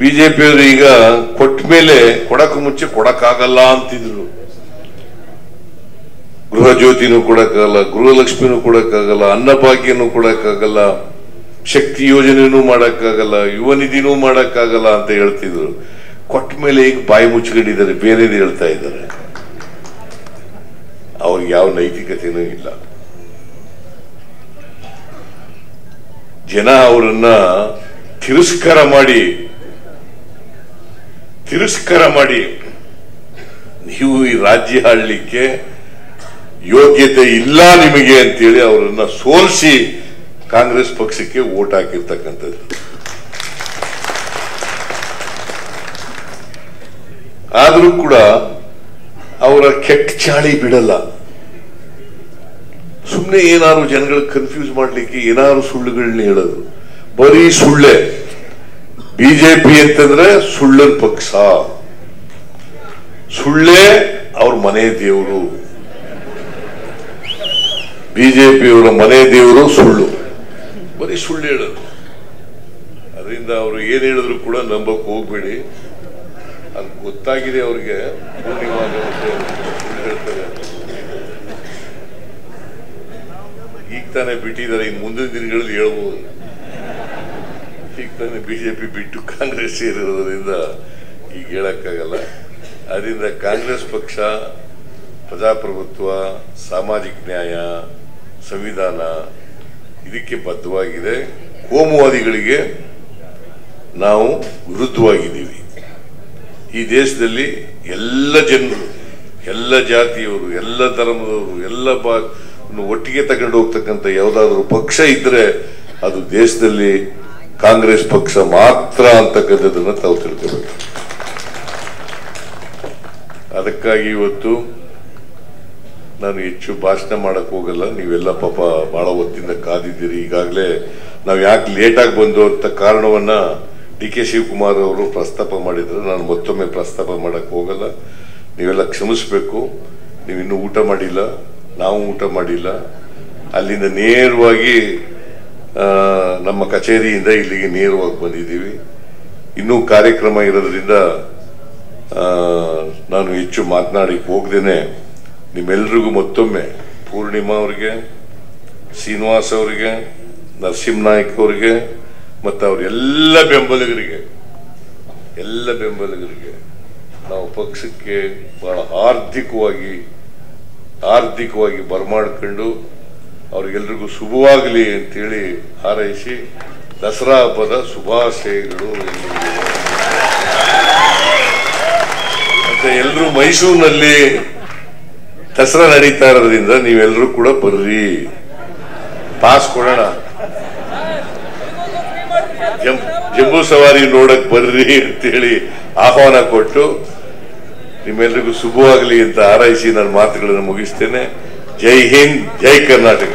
ಬಿಜೆಪಿಯವರು ಈಗ ಕೊಟ್ಟ ಮೇಲೆ ಕೊಡಕ್ಕೆ ಮುಂಚೆ ಕೊಡಕ್ಕಾಗಲ್ಲ ಅಂತಿದ್ರು. ಗೃಹ ಜ್ಯೋತಿನೂ ಕೊಡಕ್ಕಾಗಲ್ಲ, ಗೃಹಲಕ್ಷ್ಮಿನೂ ಕೊಡಕ್ಕಾಗಲ್ಲ ಅನ್ನಭಾಗ್ಯನೂ ಕೊಡಕ್ಕಾಗಲ್ಲ, ಶಕ್ತಿ ಯೋಜನೆನೂ ಮಾಡಕ್ಕಾಗಲ್ಲ, ಯುವ ನಿಧಿನೂ ಮಾಡಕ್ಕಾಗಲ್ಲ ಅಂತ ಹೇಳ್ತಿದ್ರು. ಕೊಟ್ಟ ಮೇಲೆ ಈಗ ಬಾಯಿ ಮುಚ್ಚಿಕೊಂಡಿದ್ದಾರೆ, ಬೇರೆದು ಹೇಳ್ತಾ ಇದ್ದಾರೆ. ಅವ್ರಿಗೆ ಯಾವ ನೈತಿಕತೆನೂ ಇಲ್ಲ. ಜನ ಅವರನ್ನ ತಿರಸ್ಕಾರ ಮಾಡಿ ತಿರಸ್ಕಾರ ಮಾಡಿ, ನೀವು ಈ ರಾಜ್ಯ ಆಳ್ಲಿಕ್ಕೆ ಯೋಗ್ಯತೆ ಇಲ್ಲ ನಿಮಗೆ ಅಂತೇಳಿ ಅವರನ್ನ ಸೋಲಿಸಿ ಕಾಂಗ್ರೆಸ್ ಪಕ್ಷಕ್ಕೆ ಓಟ್ ಹಾಕಿರ್ತಕ್ಕಂಥದ್ದು. ಆದರೂ ಕೂಡ ಅವರ ಕೆಟ್ಟ ಚಾಳಿ ಬಿಡಲ್ಲ. ಸುಮ್ಮನೆ ಏನಾದ್ರು ಜನಗಳ ಕನ್ಫ್ಯೂಸ್ ಮಾಡಲಿಕ್ಕೆ ಏನಾದ್ರು ಸುಳ್ಳುಗಳನ್ನ ಹೇಳೋದು. ಬರೀ ಸುಳ್ಳೆ. ಬಿಜೆಪಿ ಅಂತಂದ್ರೆ ಸುಳ್ಳನ್ ಪಕ್ಷ. ಸುಳ್ಳೇ ಅವ್ರ ಮನೆ ದೇವರು. ಬಿಜೆಪಿಯವರ ಮನೆ ದೇವರು ಸುಳ್ಳು. ಬರೀ ಸುಳ್ಳು ಹೇಳೋದು. ಅದರಿಂದ ಅವರು ಏನ್ ಹೇಳಿದ್ರು ಕೂಡ ನಂಬಕ್ ಹೋಗ್ಬೇಡಿ. ಅದು ಗೊತ್ತಾಗಿದೆ ಅವ್ರಿಗೆ. ಹೇಳ್ತಾರೆ. ಈಗ ತಾನೇ ಬಿಟ್ಟಿದ್ದಾರೆ. ಇನ್ನು ಮುಂದಿನ ದಿನಗಳಲ್ಲಿ ಹೇಳ್ಬೋದು. ಈಗ ತಾನೇ ಪಿ ಬಿಟ್ಟು ಕಾಂಗ್ರೆಸ್ ಸೇರಿರೋದ್ರಿಂದ ಈಗ ಹೇಳಕ್ಕಾಗಲ್ಲ. ಅದರಿಂದ ಕಾಂಗ್ರೆಸ್ ಪಕ್ಷ ಪ್ರಜಾಪ್ರಭುತ್ವ, ಸಾಮಾಜಿಕ ನ್ಯಾಯ, ಸಂವಿಧಾನ ಇದಕ್ಕೆ ಬದ್ಧವಾಗಿದೆ. ಕೋಮುವಾದಿಗಳಿಗೆ ನಾವು ವಿರುದ್ಧವಾಗಿದ್ದೀವಿ. ಈ ದೇಶದಲ್ಲಿ ಎಲ್ಲ ಜನರು, ಎಲ್ಲ ಜಾತಿಯವರು, ಎಲ್ಲ ಧರ್ಮದವರು, ಎಲ್ಲ ಬಾ ಒಟ್ಟಿಗೆ ತಗೊಂಡು ಹೋಗ್ತಕ್ಕಂಥ ಯಾವುದಾದ್ರೂ ಪಕ್ಷ ಇದ್ರೆ ಅದು ದೇಶದಲ್ಲಿ ಕಾಂಗ್ರೆಸ್ ಪಕ್ಷ ಮಾತ್ರ ಅಂತಕ್ಕಂಥದ್ದನ್ನ ತಾವು ತಿಳ್ಕೋಬೇಕು. ಅದಕ್ಕಾಗಿ ಇವತ್ತು ನಾನು ಹೆಚ್ಚು ಭಾಷಣ ಮಾಡಕ್ ಹೋಗಲ್ಲ. ನೀವೆಲ್ಲ ಪಾಪ ಬಹಳ ಹೊತ್ತಿಂದ ಕಾದಿದ್ದೀರಿ. ಈಗಾಗಲೇ ನಾವು ಯಾಕೆ ಲೇಟಾಗಿ ಬಂದು ಅಂತ ಕಾರಣವನ್ನ ಡಿ ಕೆ ಶಿವಕುಮಾರ್ ಅವರು ಪ್ರಸ್ತಾಪ ಮಾಡಿದ್ರು. ನಾನು ಮತ್ತೊಮ್ಮೆ ಪ್ರಸ್ತಾಪ ಮಾಡಕ್ ಹೋಗಲ್ಲ. ನೀವೆಲ್ಲ ಕ್ಷಮಿಸ್ಬೇಕು. ನೀವು ಇನ್ನೂ ಊಟ ಮಾಡಿಲ್ಲ. ನಾವು ಊಟ ಮಾಡಿಲ್ಲ. ಅಲ್ಲಿಂದ ನೇರವಾಗಿ ನಮ್ಮ ಕಚೇರಿಯಿಂದ ಇಲ್ಲಿಗೆ ನೇರವಾಗಿ ಬಂದಿದ್ದೀವಿ. ಇನ್ನೂ ಕಾರ್ಯಕ್ರಮ ಇರೋದ್ರಿಂದ ನಾನು ಹೆಚ್ಚು ಮಾತನಾಡಿ ಹೋಗ್ದೇನೆ. ನಿಮ್ಮೆಲ್ರಿಗೂ ಮತ್ತೊಮ್ಮೆ ಪೂರ್ಣಿಮಾ ಅವರಿಗೆ, ಶ್ರೀನಿವಾಸ್ ಅವರಿಗೆ ನರಸಿಂಹನಾಯ್ಕ ಅವರಿಗೆ, ಮತ್ತು ಅವ್ರ ಎಲ್ಲ ಬೆಂಬಲಿಗರಿಗೆ ಎಲ್ಲ ಬೆಂಬಲಿಗರಿಗೆ ನಾವು ಪಕ್ಷಕ್ಕೆ ಬಹಳ ಆರ್ಥಿಕವಾಗಿ ಆರ್ಥಿಕವಾಗಿ ಬರಮಾಡ್ಕೊಂಡು ಅವ್ರಿಗೆಲ್ರಿಗೂ ಶುಭವಾಗಲಿ ಅಂತೇಳಿ ಹಾರೈಸಿ ದಸರಾ ಹಬ್ಬದ ಶುಭಾಶಯಗಳು. ಮತ್ತೆ ಎಲ್ಲರೂ ಮೈಸೂರಿನಲ್ಲಿ ದಸರಾ ನಡೀತಾ ಇರೋದ್ರಿಂದ ನೀವೆಲ್ಲರೂ ಕೂಡ ಬರ್ರಿ. ಪಾಸ್ ಕೊಡೋಣ. ಜಂಬೂ ಸವಾರಿ ನೋಡಕ್ ಬರ್ರಿ ಅಂತೇಳಿ ಆಹ್ವಾನ ಕೊಟ್ಟು ನಿಮ್ಮೆಲ್ರಿಗೂ ಶುಭವಾಗಲಿ ಅಂತ ಹಾರೈಸಿ ನನ್ನ ಮಾತುಗಳನ್ನು ಮುಗಿಸ್ತೇನೆ. ಜೈ ಹಿಂದ್ ಜೈ ಕರ್ನಾಟಕ